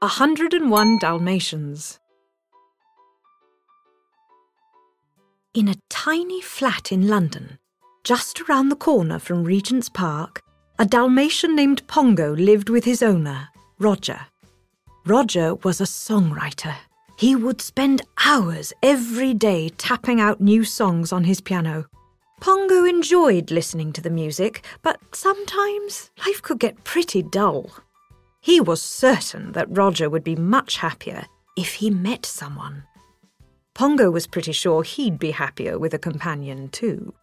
101 Dalmatians. In a tiny flat in London, just around the corner from Regent's Park, a Dalmatian named Pongo lived with his owner, Roger. Roger was a songwriter. He would spend hours every day tapping out new songs on his piano. Pongo enjoyed listening to the music, but sometimes life could get pretty dull. He was certain that Roger would be much happier if he met someone. Pongo was pretty sure he'd be happier with a companion, too.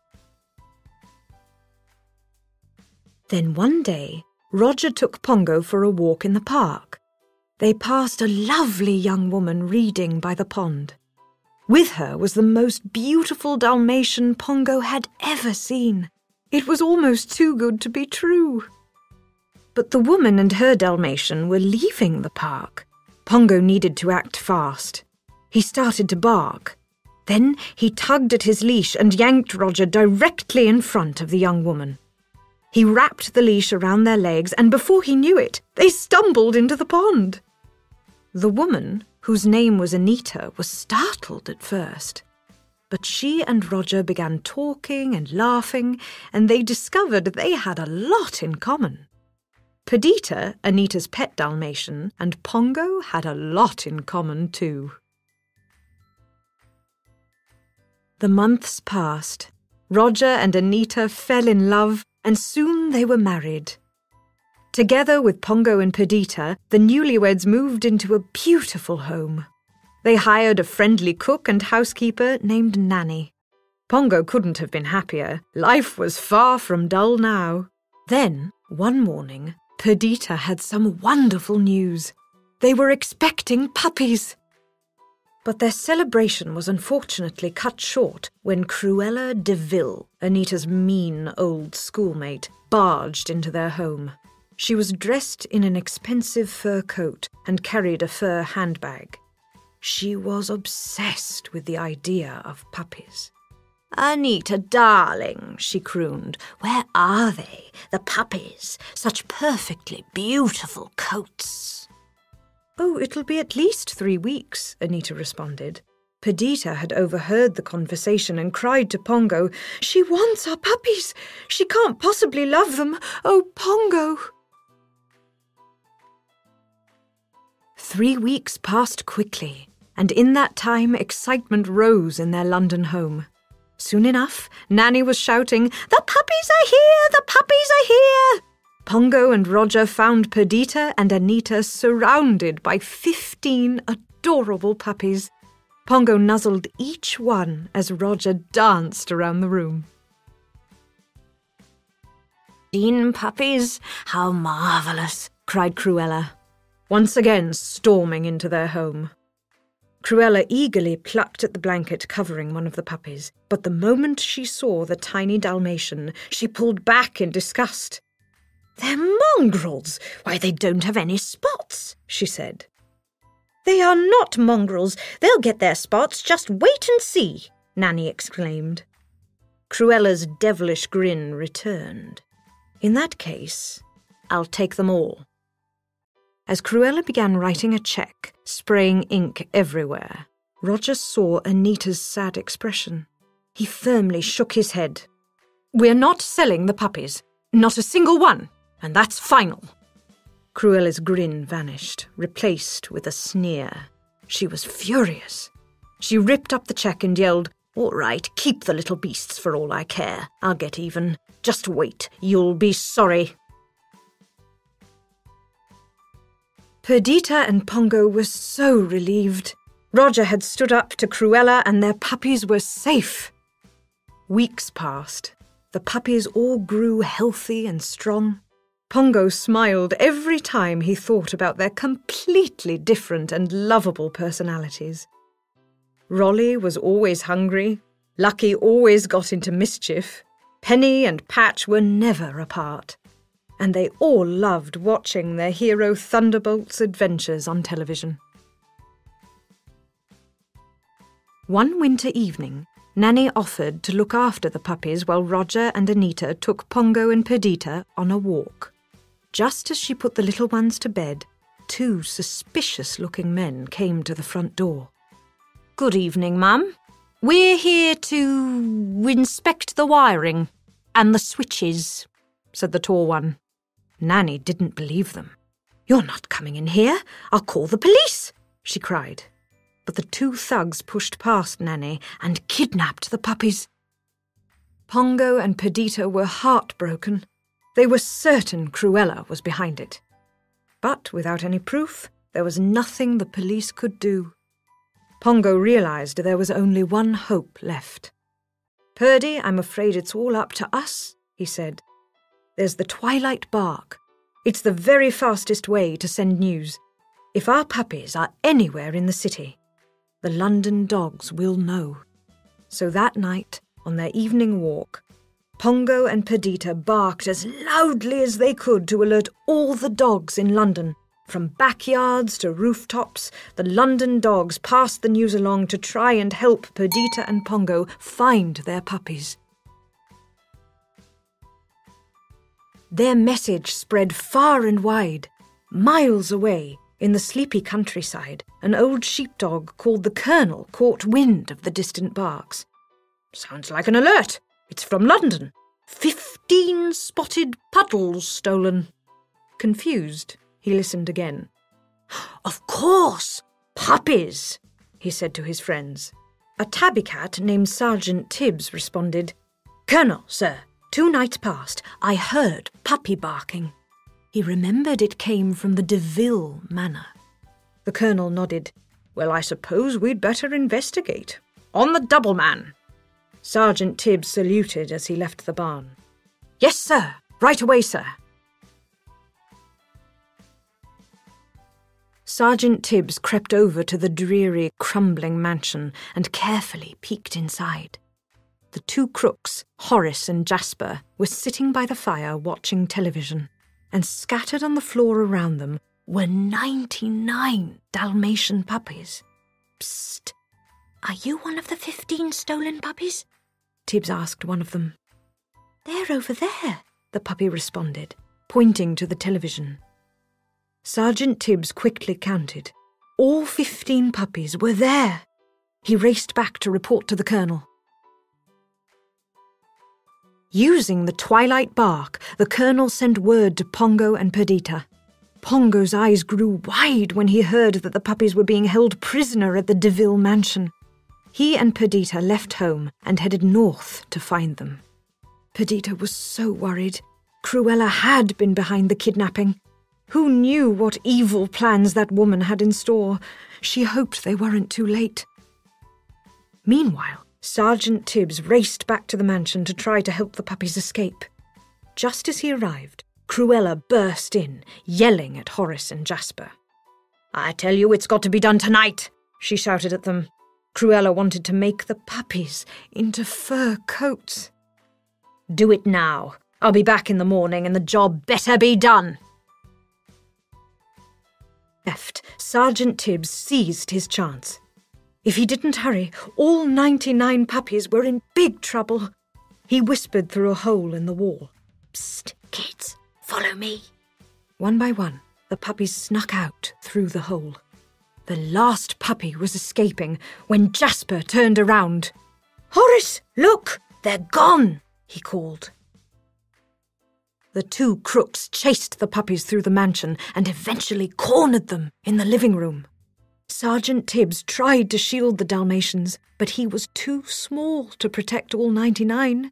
Then one day, Roger took Pongo for a walk in the park. They passed a lovely young woman reading by the pond. With her was the most beautiful Dalmatian Pongo had ever seen. It was almost too good to be true. But the woman and her Dalmatian were leaving the park. Pongo needed to act fast. He started to bark. Then he tugged at his leash and yanked Roger directly in front of the young woman. He wrapped the leash around their legs, and before he knew it, they stumbled into the pond. The woman, whose name was Anita, was startled at first. But she and Roger began talking and laughing, and they discovered they had a lot in common. Perdita, Anita's pet Dalmatian, and Pongo had a lot in common too. The months passed. Roger and Anita fell in love and soon they were married. Together with Pongo and Perdita, the newlyweds moved into a beautiful home. They hired a friendly cook and housekeeper named Nanny. Pongo couldn't have been happier. Life was far from dull now. Then, one morning, Perdita had some wonderful news. They were expecting puppies. But their celebration was unfortunately cut short when Cruella de Vil, Anita's mean old schoolmate, barged into their home. She was dressed in an expensive fur coat and carried a fur handbag. She was obsessed with the idea of puppies. Anita, darling, she crooned, where are they, the puppies? Such perfectly beautiful coats. Oh, it'll be at least three weeks, Anita responded. Perdita had overheard the conversation and cried to Pongo, She wants our puppies! She can't possibly love them! Oh, Pongo! Three weeks passed quickly, and in that time excitement rose in their London home. Soon enough, Nanny was shouting, The puppies are here! The puppies are here! Pongo and Roger found Perdita and Anita surrounded by 15 adorable puppies. Pongo nuzzled each one as Roger danced around the room. Fifteen puppies? How marvellous! cried Cruella, once again storming into their home. Cruella eagerly plucked at the blanket covering one of the puppies, but the moment she saw the tiny Dalmatian, she pulled back in disgust. They're mongrels. Why, they don't have any spots, she said. They are not mongrels. They'll get their spots. Just wait and see, Nanny exclaimed. Cruella's devilish grin returned. In that case, I'll take them all. As Cruella began writing a cheque, spraying ink everywhere, Roger saw Anita's sad expression. He firmly shook his head. We're not selling the puppies. Not a single one and that's final. Cruella's grin vanished, replaced with a sneer. She was furious. She ripped up the cheque and yelled, All right, keep the little beasts for all I care. I'll get even. Just wait, you'll be sorry. Perdita and Pongo were so relieved. Roger had stood up to Cruella and their puppies were safe. Weeks passed. The puppies all grew healthy and strong. Pongo smiled every time he thought about their completely different and lovable personalities. Rolly was always hungry, Lucky always got into mischief, Penny and Patch were never apart, and they all loved watching their hero Thunderbolt's adventures on television. One winter evening, Nanny offered to look after the puppies while Roger and Anita took Pongo and Perdita on a walk. Just as she put the little ones to bed, two suspicious looking men came to the front door. Good evening, ma'am. We're here to inspect the wiring and the switches, said the tall one. Nanny didn't believe them. You're not coming in here. I'll call the police, she cried. But the two thugs pushed past Nanny and kidnapped the puppies. Pongo and Perdita were heartbroken. They were certain Cruella was behind it. But without any proof, there was nothing the police could do. Pongo realized there was only one hope left. Purdy, I'm afraid it's all up to us, he said. There's the twilight bark. It's the very fastest way to send news. If our puppies are anywhere in the city, the London dogs will know. So that night, on their evening walk, Pongo and Perdita barked as loudly as they could to alert all the dogs in London. From backyards to rooftops, the London dogs passed the news along to try and help Perdita and Pongo find their puppies. Their message spread far and wide. Miles away, in the sleepy countryside, an old sheepdog called the Colonel caught wind of the distant barks. Sounds like an alert, it's from London. Fifteen spotted puddles stolen. Confused, he listened again. Of course! Puppies! he said to his friends. A tabby cat named Sergeant Tibbs responded, Colonel, sir, two nights past I heard puppy barking. He remembered it came from the De Vil manor. The colonel nodded. Well, I suppose we'd better investigate. On the double man, Sergeant Tibbs saluted as he left the barn. Yes, sir. Right away, sir. Sergeant Tibbs crept over to the dreary, crumbling mansion and carefully peeked inside. The two crooks, Horace and Jasper, were sitting by the fire watching television, and scattered on the floor around them were 99 Dalmatian puppies. Psst! Are you one of the 15 stolen puppies? Tibbs asked one of them. They're over there, the puppy responded, pointing to the television. Sergeant Tibbs quickly counted. All fifteen puppies were there. He raced back to report to the colonel. Using the twilight bark, the colonel sent word to Pongo and Perdita. Pongo's eyes grew wide when he heard that the puppies were being held prisoner at the De Vil mansion. He and Perdita left home and headed north to find them. Perdita was so worried. Cruella had been behind the kidnapping. Who knew what evil plans that woman had in store? She hoped they weren't too late. Meanwhile, Sergeant Tibbs raced back to the mansion to try to help the puppies escape. Just as he arrived, Cruella burst in, yelling at Horace and Jasper. I tell you, it's got to be done tonight, she shouted at them. Cruella wanted to make the puppies into fur coats. Do it now. I'll be back in the morning and the job better be done. Left, Sergeant Tibbs seized his chance. If he didn't hurry, all 99 puppies were in big trouble. He whispered through a hole in the wall. Psst, kids, follow me. One by one, the puppies snuck out through the hole. The last puppy was escaping when Jasper turned around. Horace, look! They're gone! he called. The two crooks chased the puppies through the mansion and eventually cornered them in the living room. Sergeant Tibbs tried to shield the Dalmatians, but he was too small to protect all 99.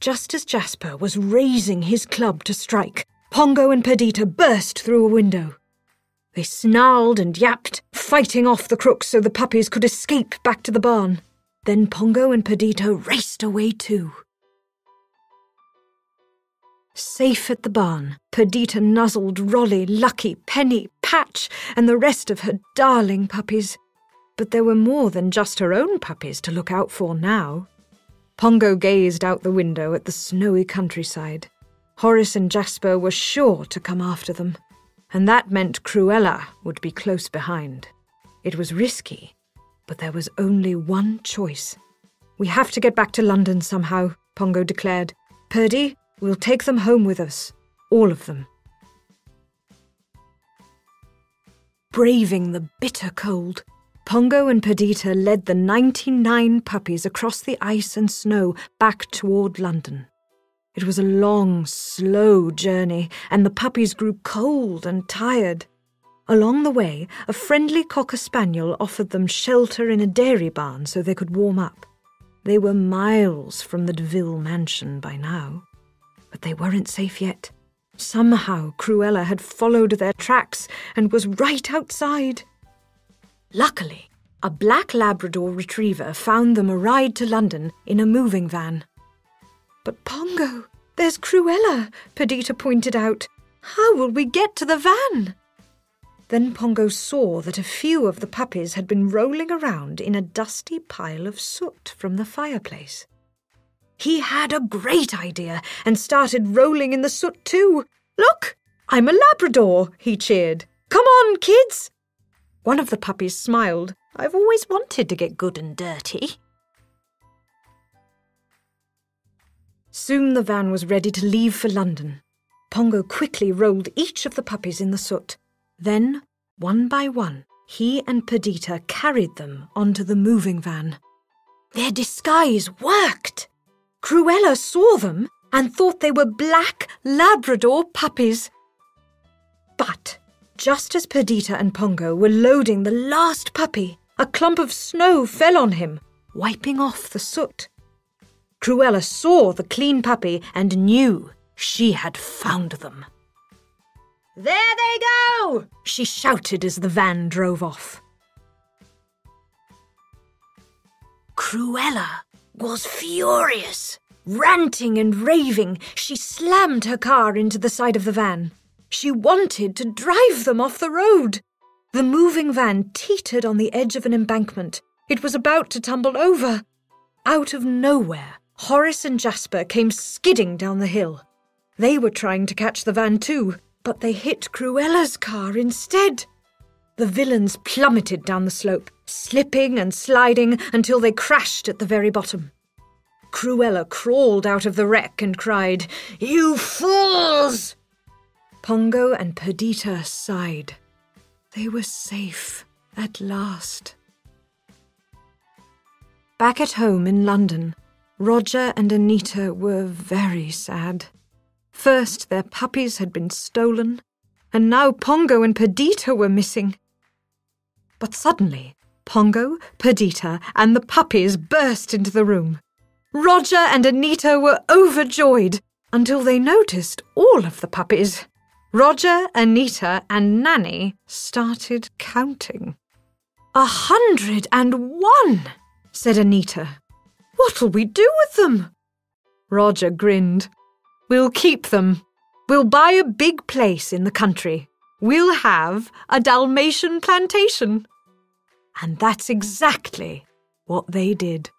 Just as Jasper was raising his club to strike, Pongo and Perdita burst through a window. They snarled and yapped, fighting off the crooks so the puppies could escape back to the barn. Then Pongo and Perdita raced away too. Safe at the barn, Perdita nuzzled Rolly, Lucky, Penny, Patch, and the rest of her darling puppies. But there were more than just her own puppies to look out for now. Pongo gazed out the window at the snowy countryside. Horace and Jasper were sure to come after them and that meant Cruella would be close behind. It was risky, but there was only one choice. We have to get back to London somehow, Pongo declared. Purdy, we'll take them home with us. All of them. Braving the bitter cold. Pongo and Perdita led the 99 puppies across the ice and snow back toward London. It was a long, slow journey, and the puppies grew cold and tired. Along the way, a friendly cocker spaniel offered them shelter in a dairy barn so they could warm up. They were miles from the De Vil mansion by now. But they weren't safe yet. Somehow, Cruella had followed their tracks and was right outside. Luckily, a black Labrador retriever found them a ride to London in a moving van. But Pongo, there's Cruella, Perdita pointed out. How will we get to the van? Then Pongo saw that a few of the puppies had been rolling around in a dusty pile of soot from the fireplace. He had a great idea and started rolling in the soot too. Look, I'm a Labrador, he cheered. Come on, kids! One of the puppies smiled. I've always wanted to get good and dirty. Soon the van was ready to leave for London. Pongo quickly rolled each of the puppies in the soot. Then, one by one, he and Perdita carried them onto the moving van. Their disguise worked! Cruella saw them and thought they were black Labrador puppies. But just as Perdita and Pongo were loading the last puppy, a clump of snow fell on him, wiping off the soot. Cruella saw the clean puppy and knew she had found them. There they go! she shouted as the van drove off. Cruella was furious. Ranting and raving, she slammed her car into the side of the van. She wanted to drive them off the road. The moving van teetered on the edge of an embankment. It was about to tumble over. Out of nowhere, Horace and Jasper came skidding down the hill. They were trying to catch the van too, but they hit Cruella's car instead. The villains plummeted down the slope, slipping and sliding until they crashed at the very bottom. Cruella crawled out of the wreck and cried, You fools! Pongo and Perdita sighed. They were safe at last. Back at home in London, Roger and Anita were very sad. First, their puppies had been stolen, and now Pongo and Perdita were missing. But suddenly, Pongo, Perdita, and the puppies burst into the room. Roger and Anita were overjoyed until they noticed all of the puppies. Roger, Anita, and Nanny started counting. A hundred and one, said Anita. What'll we do with them? Roger grinned. We'll keep them. We'll buy a big place in the country. We'll have a Dalmatian plantation. And that's exactly what they did.